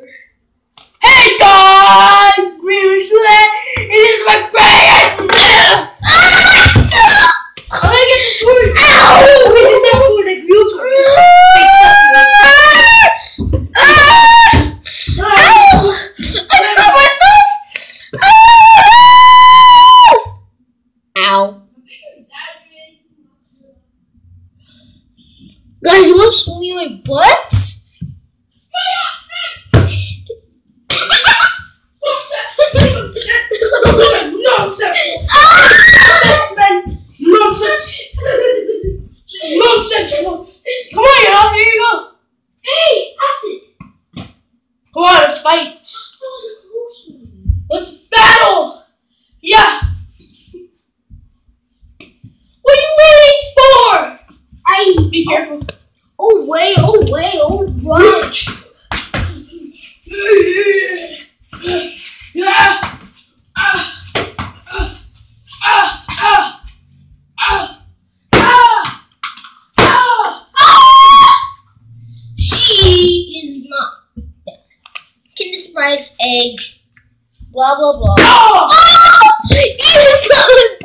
Hey guys, Green Sled, it is my friend. Ah! I get the sword. Ow! This. Is not sword, it's real sword. It's Guys, you want to show me my butt? careful. Oh way, oh way, oh run. She is not dead. Kinder surprise egg. Blah blah blah. No! Oh! It is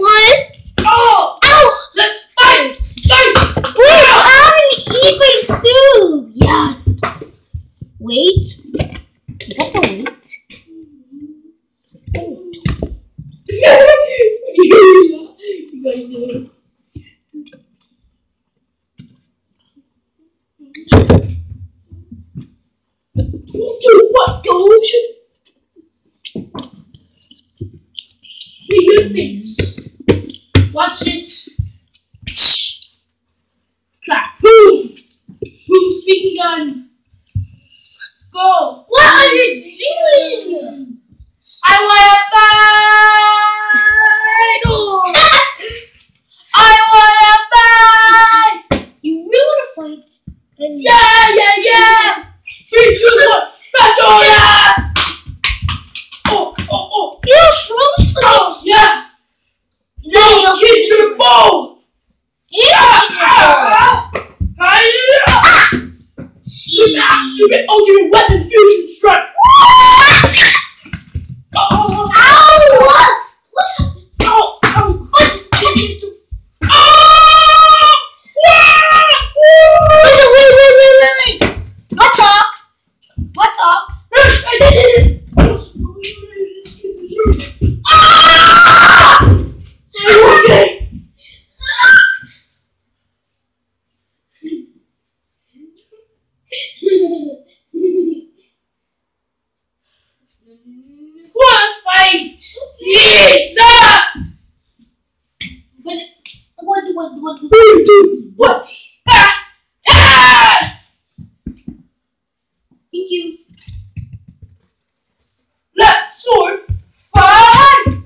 what, George? We do things. Watch this. Clap. Boom. Boom, sneaky gun. pizza! What? What? What? What? What? what? Thank you. That's for fun!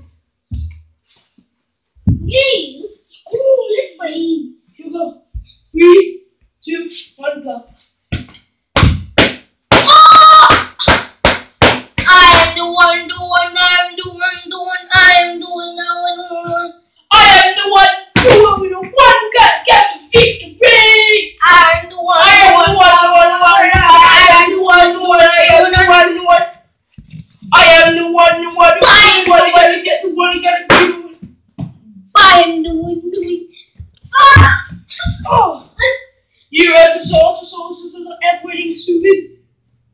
Yay! Let's scroll it by sugar free.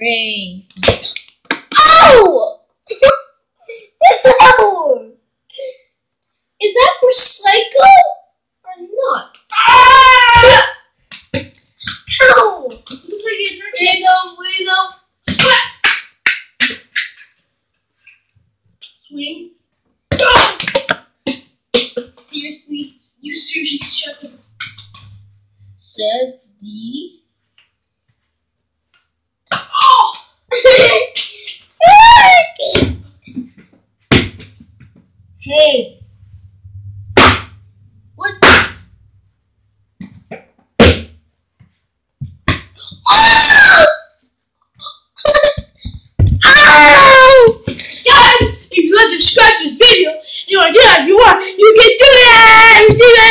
crazy. Oh! no! Is that for Psycho or not? Ah! Ow! Wiggle. Swing. Seriously? You seriously shut. Said the... hey. What? Oh! oh! Guys, if you like to scratch this video, you want to if you want, you can do it! See you